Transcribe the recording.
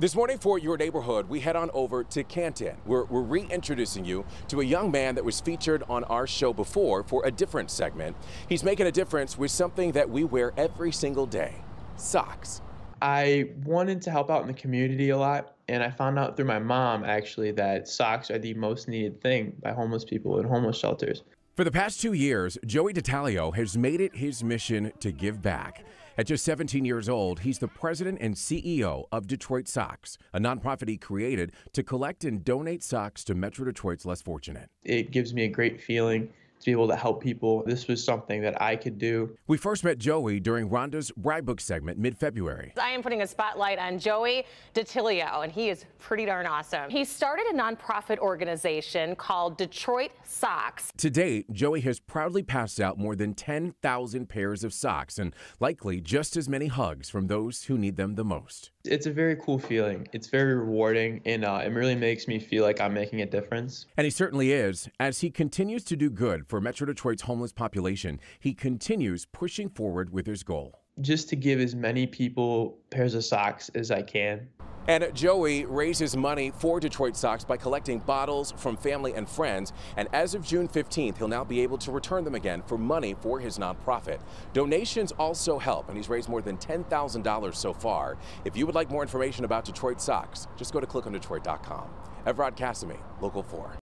This morning for your neighborhood, we head on over to Canton. We're, we're reintroducing you to a young man that was featured on our show before for a different segment. He's making a difference with something that we wear every single day socks. I wanted to help out in the community a lot, and I found out through my mom actually that socks are the most needed thing by homeless people in homeless shelters. For the past two years, Joey Dattilio has made it his mission to give back. At just 17 years old, he's the president and CEO of Detroit Socks, a nonprofit he created to collect and donate socks to Metro Detroit's less fortunate. It gives me a great feeling to be able to help people. This was something that I could do. We first met Joey during Rhonda's Ride Book segment mid February. I am putting a spotlight on Joey Dattilio, and he is pretty darn awesome. He started a nonprofit organization called Detroit Socks. To date, Joey has proudly passed out more than 10,000 pairs of socks and likely just as many hugs from those who need them the most. It's a very cool feeling. It's very rewarding, and uh, it really makes me feel like I'm making a difference. And he certainly is. As he continues to do good for Metro Detroit's homeless population, he continues pushing forward with his goal. Just to give as many people pairs of socks as I can. And Joey raises money for Detroit Socks by collecting bottles from family and friends. And as of June 15th, he'll now be able to return them again for money for his nonprofit. Donations also help, and he's raised more than $10,000 so far. If you would like more information about Detroit Socks, just go to clickondetroit.com. Evrod Cassimy, Local 4.